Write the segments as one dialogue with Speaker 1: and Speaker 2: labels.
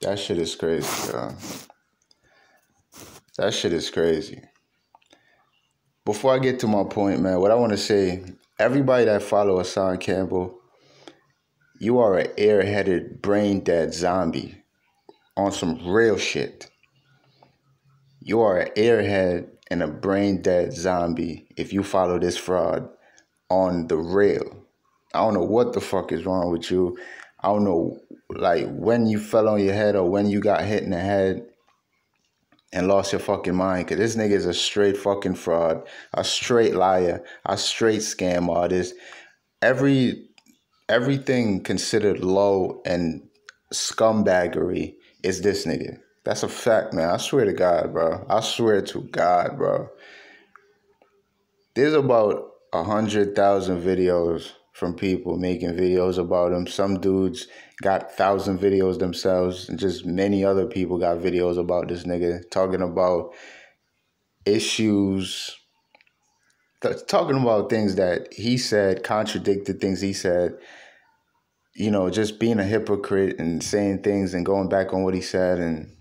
Speaker 1: That shit is crazy, bro. That shit is crazy. Before I get to my point, man, what I want to say, everybody that follow Hassan Campbell, you are an airheaded, brain dead zombie on some real shit. You are an airhead and a brain dead zombie if you follow this fraud on the real. I don't know what the fuck is wrong with you. I don't know like when you fell on your head or when you got hit in the head and lost your fucking mind. Cause this nigga is a straight fucking fraud, a straight liar, a straight scam artist. Every everything considered low and scumbaggery is this nigga. That's a fact, man. I swear to God, bro. I swear to God, bro. There's about a hundred thousand videos from people making videos about him. Some dudes got thousand videos themselves, and just many other people got videos about this nigga talking about issues, talking about things that he said, contradicted things he said. You know, just being a hypocrite and saying things and going back on what he said and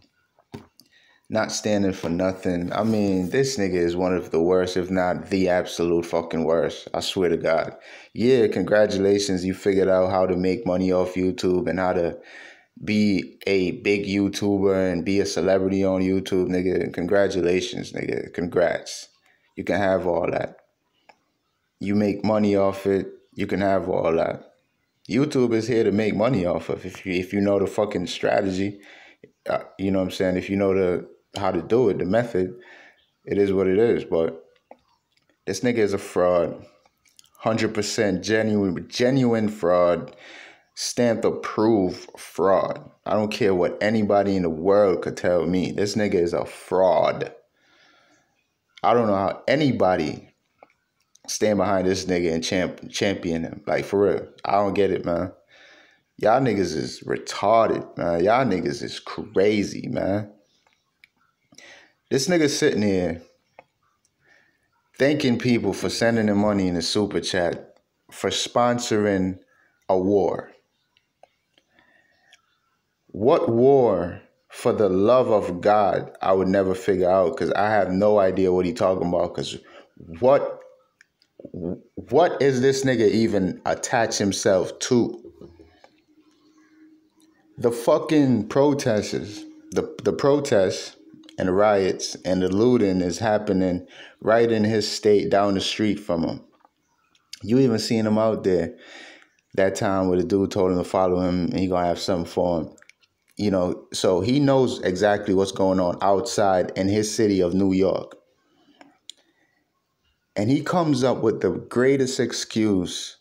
Speaker 1: not standing for nothing. I mean, this nigga is one of the worst, if not the absolute fucking worst. I swear to God. Yeah, congratulations. You figured out how to make money off YouTube and how to be a big YouTuber and be a celebrity on YouTube, nigga. Congratulations, nigga. Congrats. You can have all that. You make money off it. You can have all that. YouTube is here to make money off of if you if you know the fucking strategy. Uh, you know what I'm saying? If you know the how to do it, the method, it is what it is. But this nigga is a fraud. 100% genuine, genuine fraud. Stamped approved fraud. I don't care what anybody in the world could tell me. This nigga is a fraud. I don't know how anybody stand behind this nigga and champ, champion him. Like, for real. I don't get it, man. Y'all niggas is retarded, man. Y'all niggas is crazy, man. This nigga sitting here thanking people for sending him money in the super chat for sponsoring a war. What war for the love of God I would never figure out because I have no idea what he talking about because what what is this nigga even attach himself to? The fucking protesters, the the protests and riots and the looting is happening right in his state down the street from him. You even seen him out there that time where the dude told him to follow him and he gonna have something for him. You know, so he knows exactly what's going on outside in his city of New York. And he comes up with the greatest excuse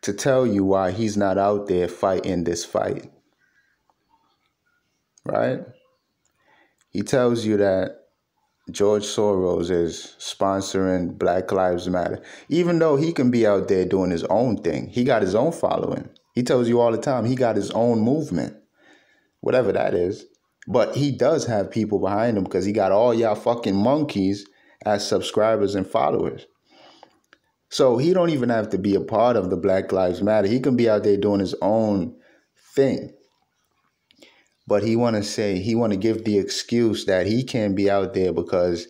Speaker 1: to tell you why he's not out there fighting this fight right? He tells you that George Soros is sponsoring Black Lives Matter, even though he can be out there doing his own thing. He got his own following. He tells you all the time he got his own movement, whatever that is. But he does have people behind him because he got all y'all fucking monkeys as subscribers and followers. So he don't even have to be a part of the Black Lives Matter. He can be out there doing his own thing but he want to say he want to give the excuse that he can't be out there because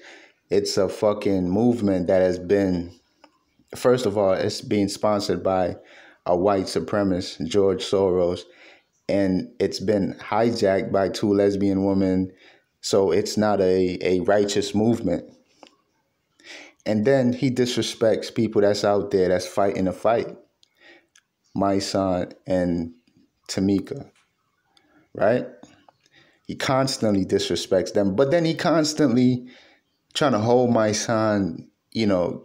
Speaker 1: it's a fucking movement that has been first of all it's being sponsored by a white supremacist george soros and it's been hijacked by two lesbian women. So it's not a, a righteous movement. And then he disrespects people that's out there that's fighting a fight. Mysonne and tamika right he constantly disrespects them, but then he constantly trying to hold Mysonne. You know,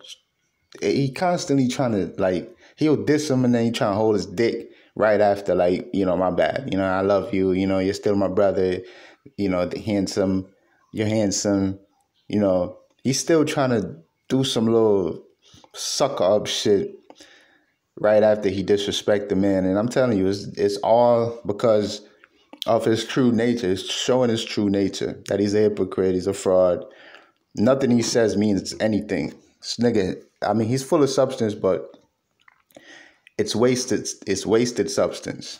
Speaker 1: he constantly trying to like he'll diss him and then he trying to hold his dick right after. Like you know, my bad. You know, I love you. You know, you're still my brother. You know, the handsome. You're handsome. You know, he's still trying to do some little sucker up shit right after he disrespect the man. And I'm telling you, it's, it's all because of his true nature. It's showing his true nature that he's a hypocrite, he's a fraud. Nothing he says means anything. This nigga, I mean, he's full of substance, but it's wasted. It's wasted substance.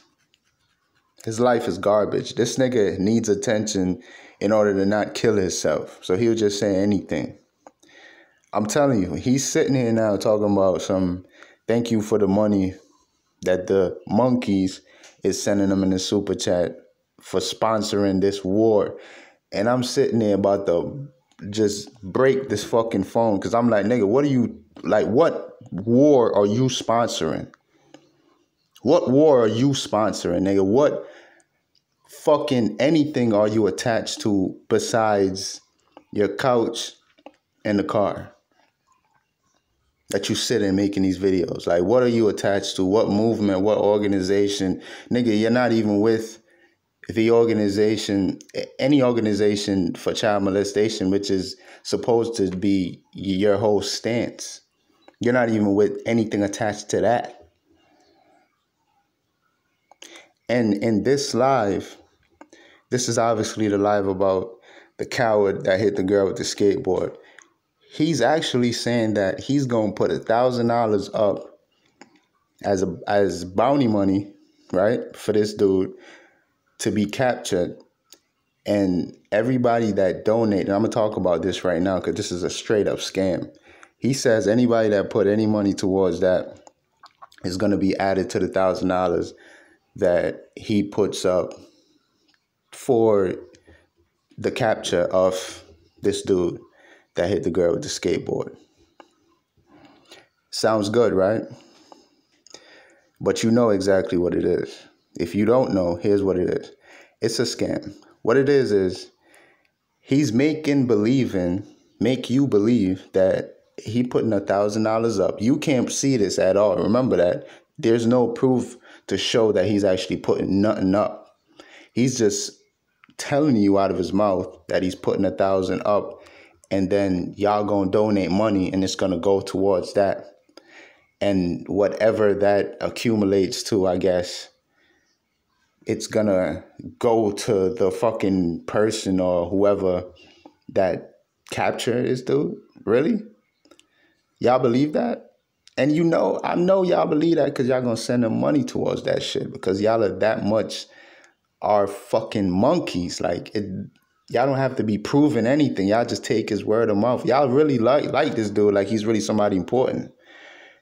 Speaker 1: His life is garbage. This nigga needs attention in order to not kill himself. So he'll just say anything. I'm telling you, he's sitting here now talking about some thank you for the money that the monkeys is sending him in the super chat for sponsoring this war. And I'm sitting there about to just break this fucking phone because I'm like, nigga, what are you like? What war are you sponsoring? What war are you sponsoring, nigga? What fucking anything are you attached to besides your couch and the car that you sit in making these videos? Like, what are you attached to? What movement? What organization? Nigga, you're not even with the organization, any organization for child molestation, which is supposed to be your whole stance. You're not even with anything attached to that. And in this live, this is obviously the live about the coward that hit the girl with the skateboard. He's actually saying that he's gonna put a thousand dollars up as a as bounty money, right, for this dude to be captured. And everybody that donated, I'm gonna talk about this right now because this is a straight up scam. He says anybody that put any money towards that is gonna be added to the thousand dollars that he puts up for the capture of this dude that hit the girl with the skateboard. Sounds good, right? But you know exactly what it is. If you don't know, here's what it is it's a scam. What it is is he's making believing, make you believe that he putting a thousand dollars up. You can't see this at all. Remember that. There's no proof to show that he's actually putting nothing up. He's just telling you out of his mouth that he's putting a thousand up and then y'all gonna donate money and it's gonna go towards that. And whatever that accumulates to, I guess, it's gonna go to the fucking person or whoever that capture is, dude. Really? Y'all believe that? And you know, I know y'all believe that because y'all gonna send them money towards that shit because y'all are that much are fucking monkeys. Like it, y'all don't have to be proving anything. Y'all just take his word of mouth. Y'all really like like this dude, like he's really somebody important.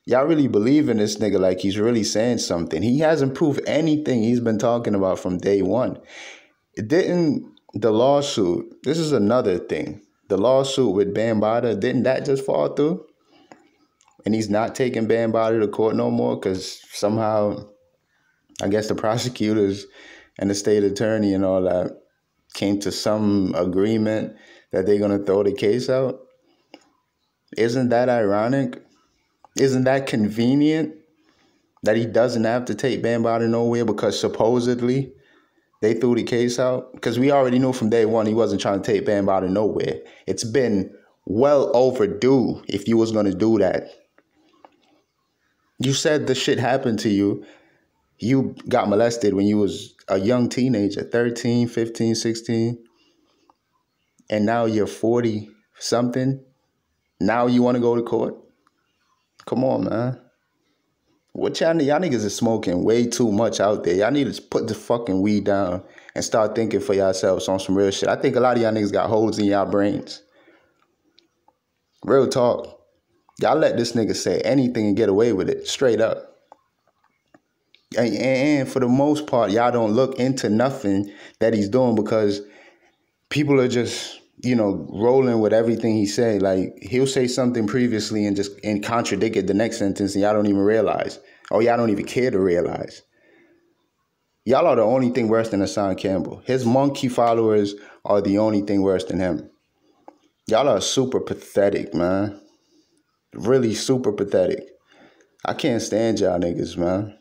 Speaker 1: Y'all really believe in this nigga like he's really saying something. He hasn't proved anything he's been talking about from day one. It didn't the lawsuit. This is another thing. The lawsuit with Bambaataa, didn't that just fall through? and he's not taking Bambaataa to court no more because somehow, I guess the prosecutors and the state attorney and all that came to some agreement that they're gonna throw the case out. Isn't that ironic? Isn't that convenient that he doesn't have to take Bambaataa nowhere because supposedly they threw the case out? Because we already knew from day one he wasn't trying to take Bambaataa nowhere. It's been well overdue if you was gonna do that. You said the shit happened to you. You got molested when you was a young teenager, 13, 15, 16. And now you're 40 something. Now you want to go to court? Come on, man. What y'all, y'all niggas is smoking way too much out there. Y'all need to put the fucking weed down and start thinking for yourselves on some real shit. I think a lot of y'all niggas got holes in y'all brains. Real talk. Y'all let this nigga say anything and get away with it, straight up. And, and for the most part, y'all don't look into nothing that he's doing because people are just, you know, rolling with everything he say. Like he'll say something previously and just and contradict it the next sentence, and y'all don't even realize, or y'all don't even care to realize. Y'all are the only thing worse than Hassan Campbell. His monkey followers are the only thing worse than him. Y'all are super pathetic, man really super pathetic. I can't stand y'all niggas, man.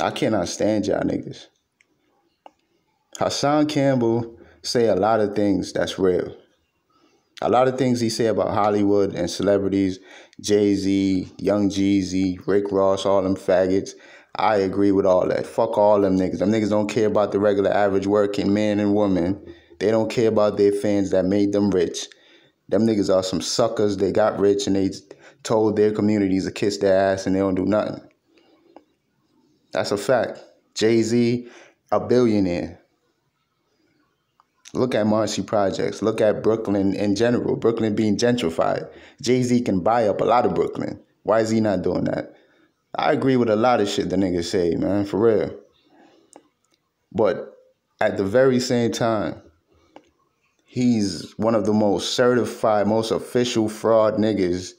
Speaker 1: I cannot stand y'all niggas. Hassan Campbell say a lot of things that's real. A lot of things he say about Hollywood and celebrities, Jay-Z, Young Jeezy, Rick Ross, all them faggots. I agree with all that. Fuck all them niggas. Them niggas don't care about the regular average working man and woman. They don't care about their fans that made them rich. Them niggas are some suckers. They got rich and they told their communities to kiss their ass and they don't do nothing. That's a fact. Jay Z, a billionaire. Look at Marcy Projects. Look at Brooklyn in general. Brooklyn being gentrified. Jay Z can buy up a lot of Brooklyn. Why is he not doing that? I agree with a lot of shit the niggas say, man, for real. But at the very same time, he's one of the most certified, most official fraud niggas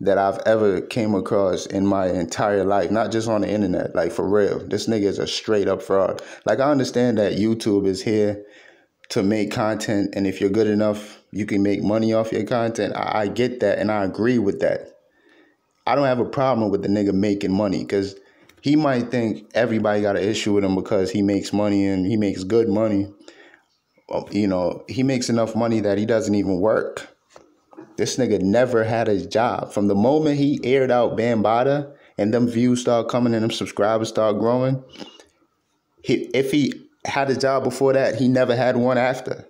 Speaker 1: that I've ever came across in my entire life, not just on the internet, like for real. This nigga is a straight up fraud. Like I understand that YouTube is here to make content and if you're good enough, you can make money off your content. I, I get that and I agree with that. I don't have a problem with the nigga making money because he might think everybody got an issue with him because he makes money and he makes good money. Oh, you know, he makes enough money that he doesn't even work. This nigga never had a job. From the moment he aired out Bambaataa and them views start coming and them subscribers start growing, he, if he had a job before that, he never had one after.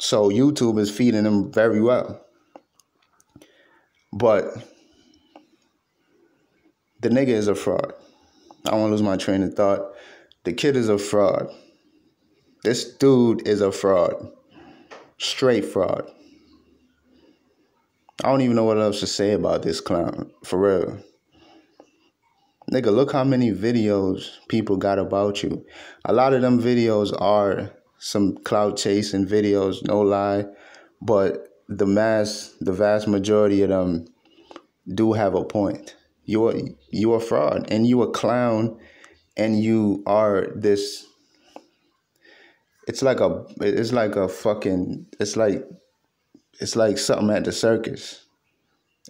Speaker 1: So YouTube is feeding him very well. But the nigga is a fraud. I to lose my train of thought. The kid is a fraud. This dude is a fraud. Straight fraud. I don't even know what else to say about this clown. For real. Nigga, look how many videos people got about you. A lot of them videos are some cloud chasing videos, no lie. But the mass, the vast majority of them do have a point you're you're a fraud and you a clown and you are this it's like a it's like a fucking it's like it's like something at the circus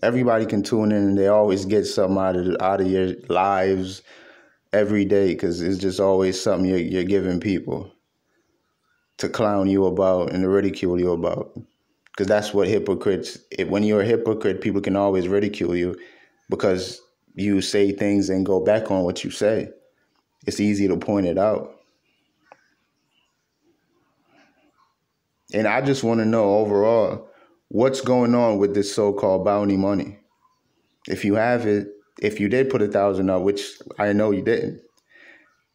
Speaker 1: everybody can tune in and they always get something out of out of your lives every day because it's just always something you're, you're giving people to clown you about and to ridicule you about because that's what hypocrites it, when you're a hypocrite people can always ridicule you because you say things and go back on what you say. It's easy to point it out. And I just want to know overall what's going on with this so called bounty money. If you have it, if you did put a thousand up, which I know you didn't,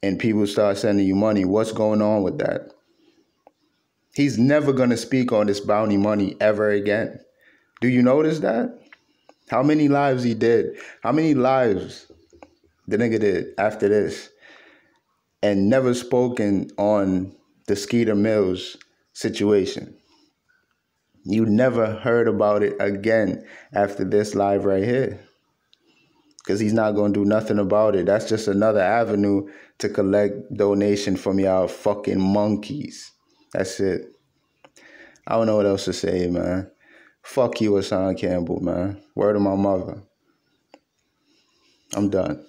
Speaker 1: and people start sending you money, what's going on with that? He's never going to speak on this bounty money ever again. Do you notice that? How many lives he did? How many lives the nigga did after this? And never spoken on the Skeeter Millz situation. You never heard about it again after this live right here. Because he's not going to do nothing about it. That's just another avenue to collect donation from y'all fucking monkeys. That's it. I don't know what else to say, man. Fuck you, Hassan Campbell, man. Word of my mother. I'm done.